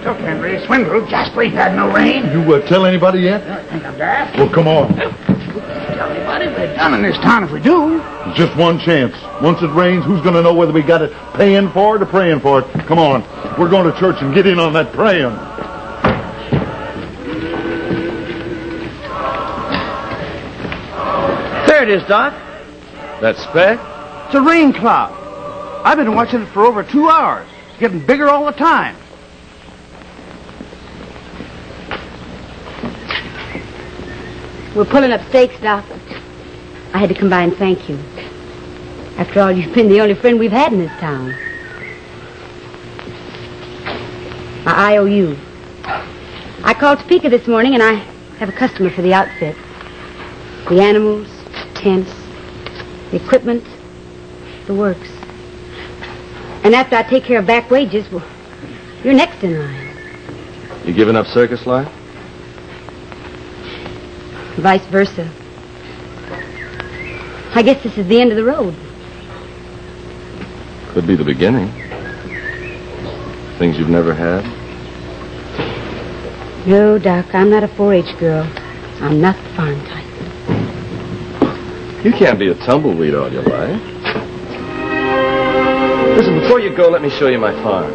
Been took, Henry. Swindled. Jasper ain't had no rain. You uh, tell anybody yet? I think I'm daft. Well, come on. Tell anybody we're done in this town if we do. There's just one chance. Once it rains, who's going to know whether we got it paying for it or praying for it? Come on. We're going to church and get in on that praying. There it is, Doc. That speck? It's a rain cloud. I've been watching it for over two hours. It's getting bigger all the time. We're pulling up stakes, Doc. I had to come by and thank you. After all, you've been the only friend we've had in this town. My IOU. I called Topeka this morning, and I have a customer for the outfit. The animals, tents, the equipment, the works. And after I take care of back wages, well, you're next in line. You giving up circus life? Vice versa. I guess this is the end of the road. Could be the beginning. Things you've never had. No, Doc, I'm not a 4-H girl. I'm not the farm type. You can't be a tumbleweed all your life. Listen, before you go, let me show you my farm. *clears throat*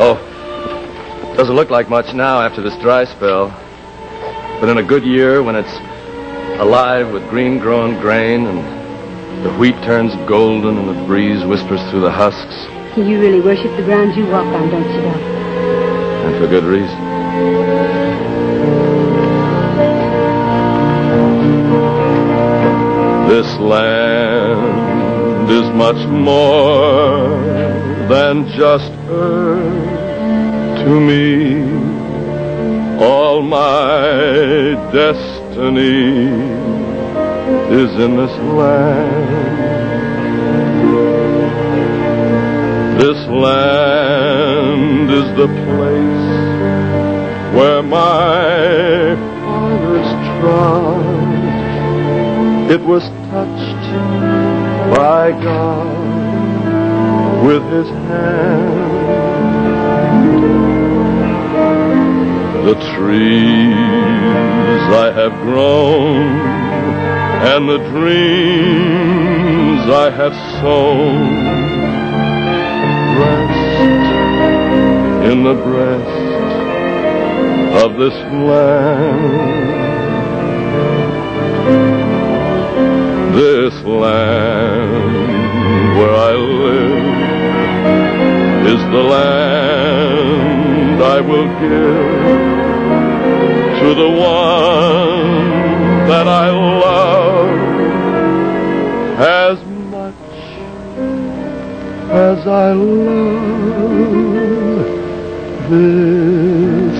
oh, doesn't look like much now after this dry spell. But in a good year, when it's alive with green grown grain and the wheat turns golden and the breeze whispers through the husks, You really worship the ground you walk on, don't you, Doc? and for good reason. This land is much more than just earth to me. All my destiny is in this land. This land is the place where my fathers trod. It was touched by God with his hand. The trees I have grown and the dreams I have sown rest in the breast of this land. This land where I live is the land will give to the one that I love as much as I love this.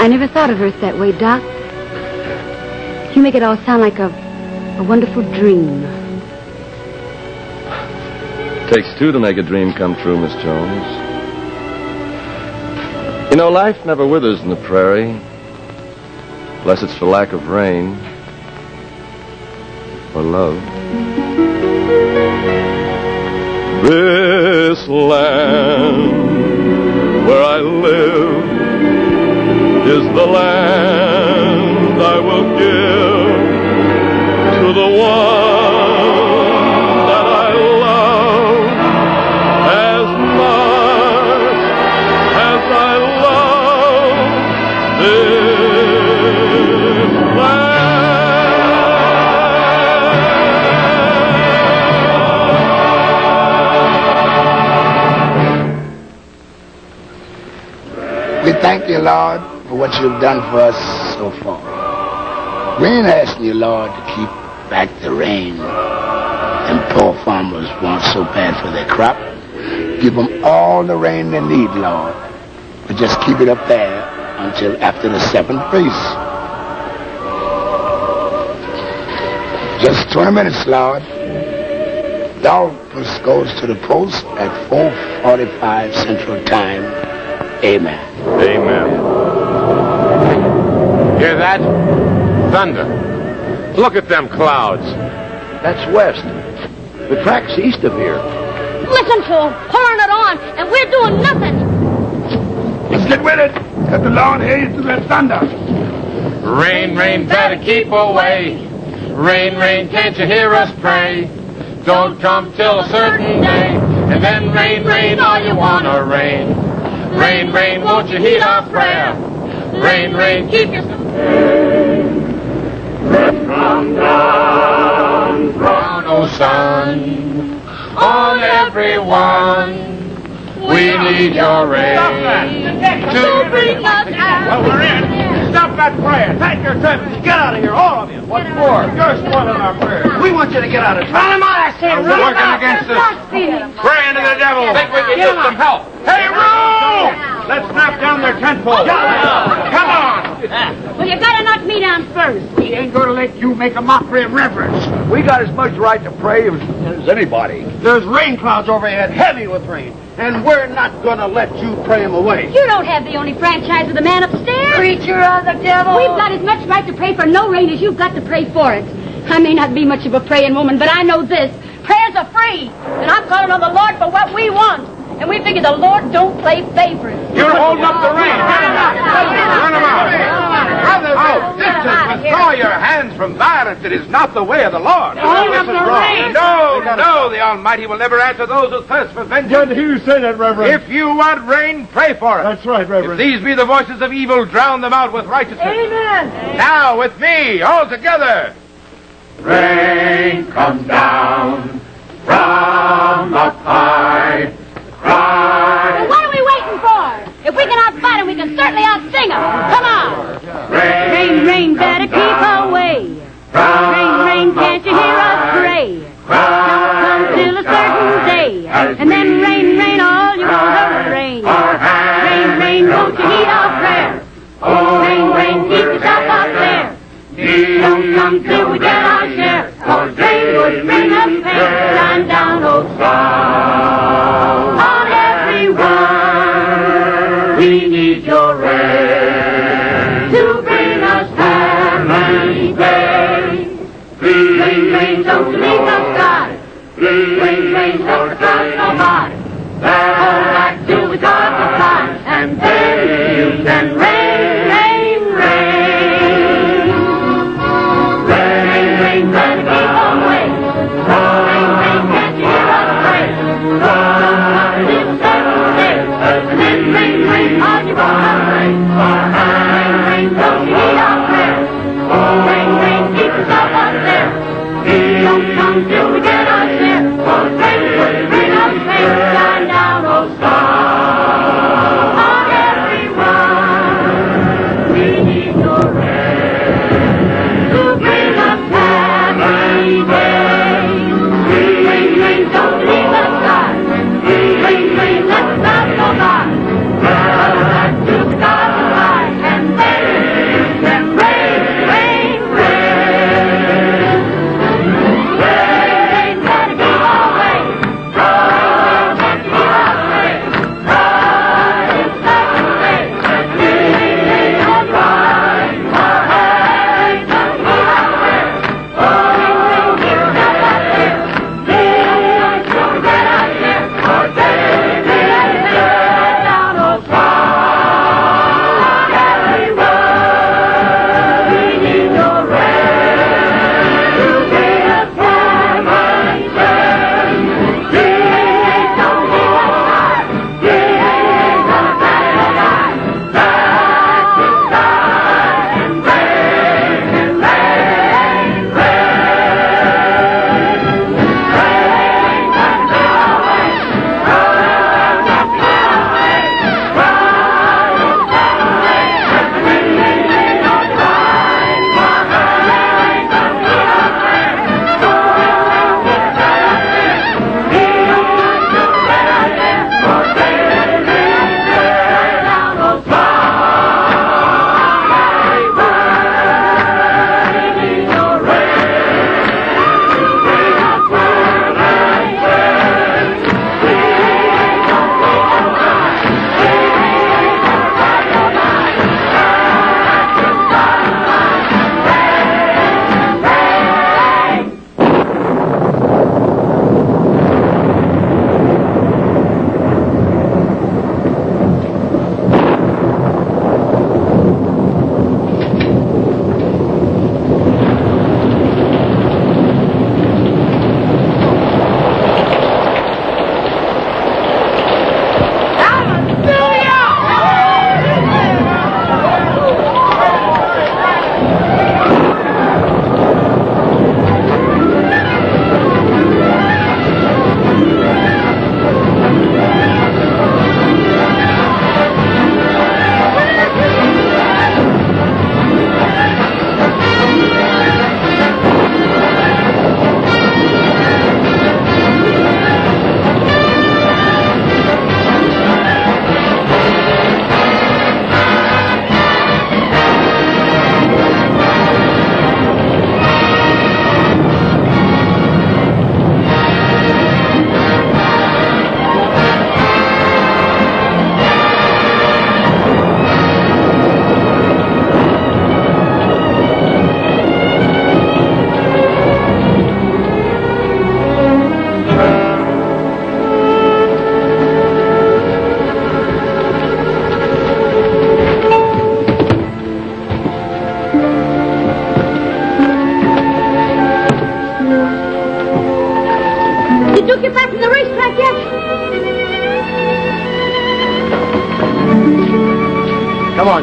I never thought of Earth that way, Doc. You make it all sound like a, a wonderful dream. Takes two to make a dream come true, Miss Jones. You know, life never withers in the prairie, unless it's for lack of rain or love. This land where I live is the land one that I love as much as I love this We thank you, Lord, for what you've done for us so far. We ain't asking you, Lord, to keep rain. Them poor farmers want so bad for their crop. Give them all the rain they need, Lord. But just keep it up there until after the seventh race. Just 20 minutes, Lord. Dollpuss goes to the post at 4.45 Central Time. Amen. Amen. Hear that? Thunder. Look at them clouds. That's west. The track's east of here. Listen to to 'em pouring it on, and we're doing nothing. Let's get with it. Let the Lord hear you through that thunder. Rain, rain, better keep away. Rain, rain, can't you hear us pray? Don't come till a certain day. And then rain, rain, all you wanna rain. Rain, rain, won't you heed our prayer? Rain, rain, keep your... Down, from oh sun, on everyone. We need your rain to bring us Well, we're in. Stop that prayer. Take your time. Get out of here, all of you. What for? You're spoiling our prayers. We want you to get out of town. Run him out, I say. We're working against us. Praying to the devil. Think we can use some help? Hey, Roo! Let's knock down their tent pole. Come on. *laughs* Well, you gotta knock me down first. We ain't gonna let you make a mockery of reverence. We got as much right to pray as, as anybody. There's rain clouds overhead, heavy with rain, and we're not gonna let you pray them away. You don't have the only franchise of the man upstairs. Creature of the devil. We've got as much right to pray for no rain as you've got to pray for it. I may not be much of a praying woman, but I know this. Prayers are free, and I'm calling on the Lord for what we want. And we figure the Lord don't play favorites. You're holding up the rain. Get him out. Run him out. Brothers and sisters, withdraw your hands from violence. It is not the way of the Lord. Hold this is wrong. No, no, the Almighty will never answer those who thirst for vengeance. Did you say that, Reverend? If you want rain, pray for it. That's right, Reverend. If Reverend. these be the voices of evil, drown them out with righteousness. Amen. Now, with me, all together. Rain come down from up high. Well, what are we waiting for? If we can outfight them, we can certainly outsing them. Come on. Rain, rain, better keep away. Rain, rain, can't you hear us pray? Don't come till a certain day. And then rain, rain, all you want to rain. Rain, rain, won't you heed our prayer? Rain, rain, keep yourself up there. Don't come till we get our share. Cause rain would bring us pain. Shine down, oh sun. And then you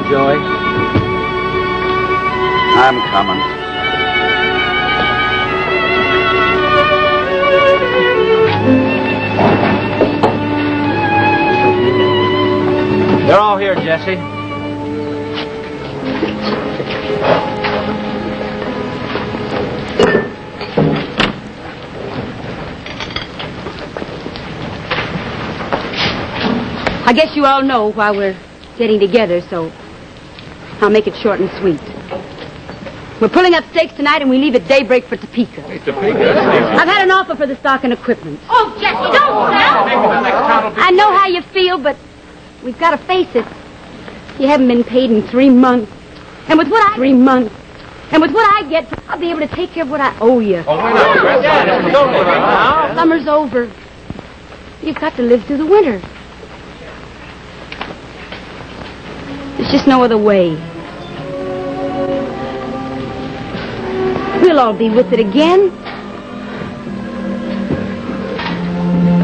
Joey. I'm coming. They're all here, Jesse. I guess you all know why we're getting together, so I'll make it short and sweet. We're pulling up stakes tonight and we leave at daybreak for Topeka. Topeka, I've had an offer for the stock and equipment. Oh, Jesse, don't sell. I know how you feel, but we've got to face it. You haven't been paid in three months. And with what I... Three months. And with what I get, I'll be able to take care of what I owe you. Oh, wait yeah. Summer's over. You've got to live through the winter. There's just no other way. We'll all be with it again.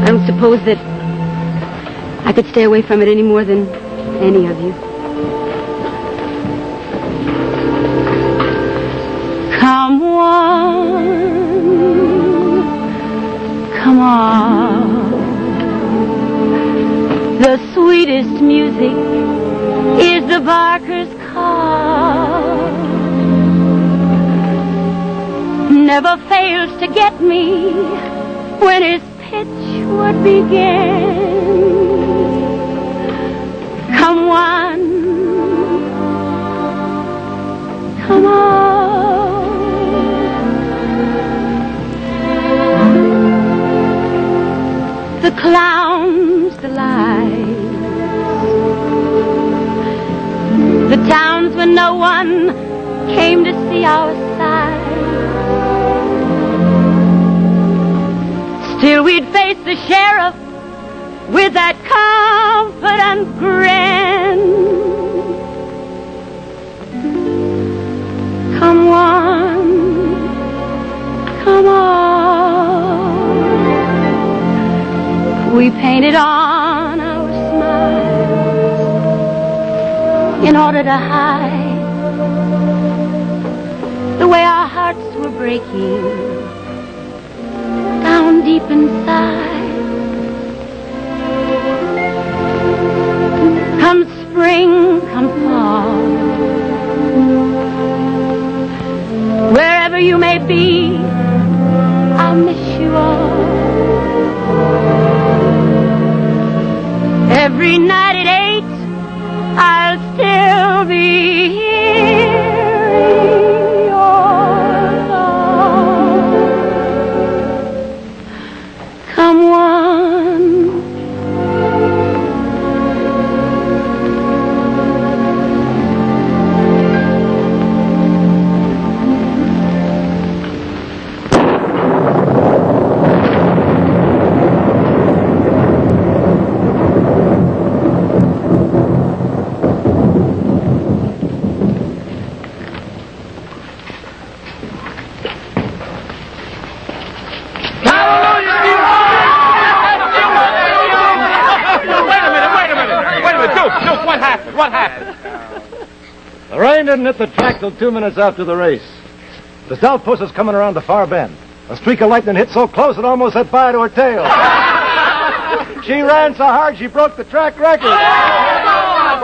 I don't suppose that I could stay away from it any more than any of you. Come on, come on. The sweetest music is the barker's call. Never fails to get me when his pitch would begin. Come on, come on. The clowns, the towns where no one came to see our sight. Still we'd face the sheriff with that confident grin. Come on, come on. We painted on in order to hide the way our hearts were breaking down deep inside. Come spring, come fall. Wherever you may be, I'll miss you all. Every night hit the track till two minutes after the race. The Dollpuss is coming around the far bend. A streak of lightning hit so close it almost set fire to her tail. *laughs* she ran so hard she broke the track record.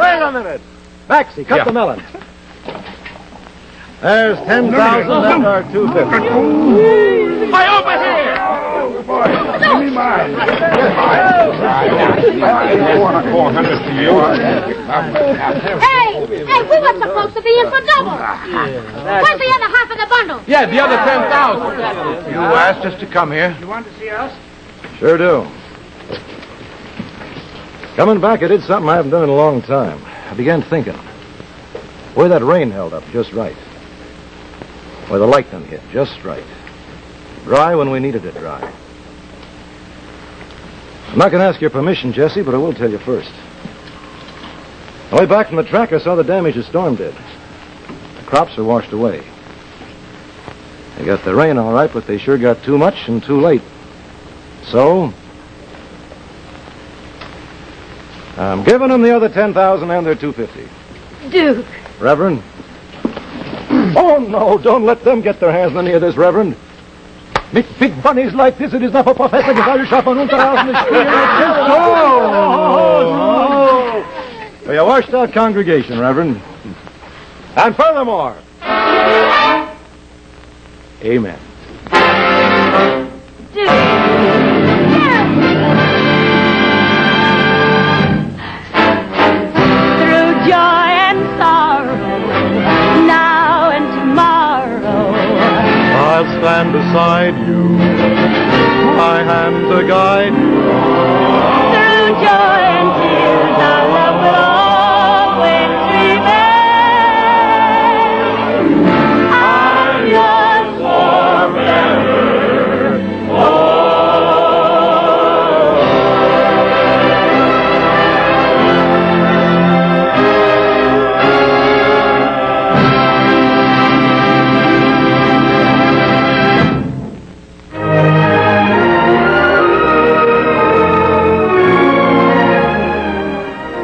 Wait a minute. Maxie, cut Yeah. the melon. There's 10,000 left our 250. Hey, over here! Give me mine. Hey, hey, we were supposed to be in for double. Ah, Where's the other half of the bundle? Yeah, the other 10,000. You asked us to come here. You want to see us? Sure do. Coming back, I did something I haven't done in a long time. I began thinking. Where that rain held up just right. Where the lightning hit just right. Dry when we needed it dry. I'm not going to ask your permission, Jesse, but I will tell you first. On the way back from the track, I saw the damage the storm did. The crops are washed away. They got the rain all right, but they sure got too much and too late. So, I'm giving them the other 10,000 and their 250. Duke. Reverend? Oh, no, don't let them get their hands on any of this, Reverend. Mit big bunnies like this, it is not for Professor Gesellschaft und Unterhausen. *laughs* Oh, no. A washed out congregation, Reverend. And furthermore, amen. Through joy and sorrow, now and tomorrow. I'll stand beside you, my hand to guide you. Through joy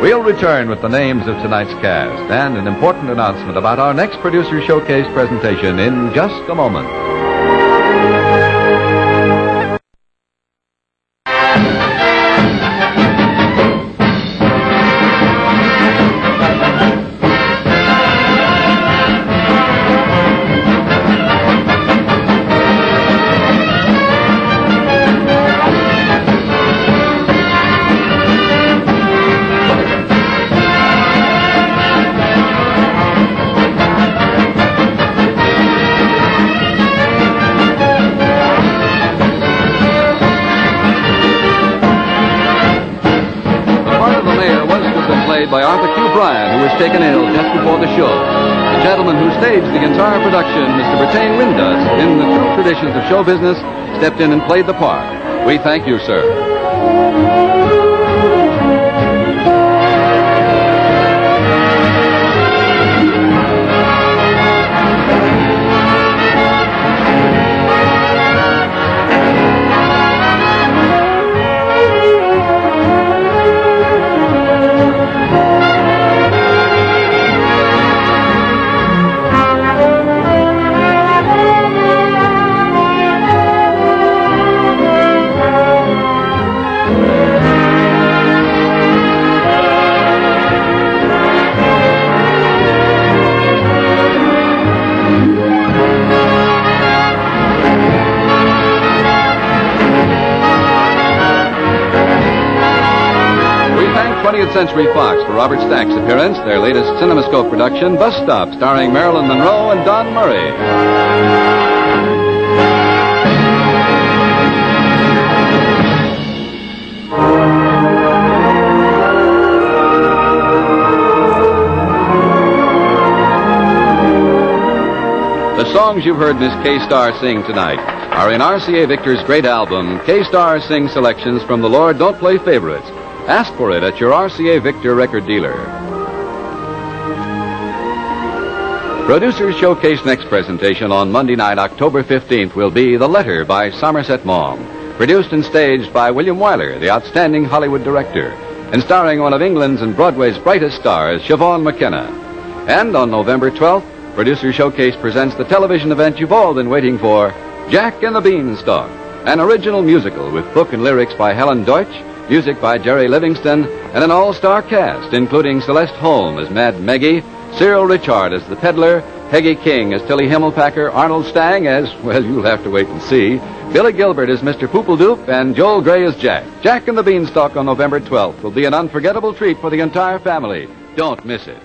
We'll return with the names of tonight's cast and an important announcement about our next Producer Showcase presentation in just a moment. By Arthur Q. Bryan, who was taken ill just before the show. The gentleman who staged the entire production, Mr. Bretaigne Windust, in the true traditions of show business, stepped in and played the part. We thank you, sir. Century Fox for Robert Stack's appearance, their latest CinemaScope production, Bus Stop, starring Marilyn Monroe and Don Murray. The songs you've heard Miss Kay Starr sing tonight are in RCA Victor's great album, Kay Starr Sing Selections from the Lord Don't Play Favorites. Ask for it at your RCA Victor record dealer. Producers Showcase next presentation on Monday night, October 15th, will be The Letter by Somerset Maugham, produced and staged by William Wyler, the outstanding Hollywood director, and starring one of England's and Broadway's brightest stars, Siobhan McKenna. And on November 12th, Producer Showcase presents the television event you've all been waiting for, Jack and the Beanstalk, an original musical with book and lyrics by Helen Deutsch, music by Jerry Livingston, and an all-star cast, including Celeste Holm as Mad Meggie, Cyril Ritchard as the peddler, Peggy King as Tilly Himmelpacker, Arnold Stang as, well, you'll have to wait and see, Billy Gilbert as Mr. Poopledoop, and Joel Grey as Jack. Jack and the Beanstalk on November 12th will be an unforgettable treat for the entire family. Don't miss it.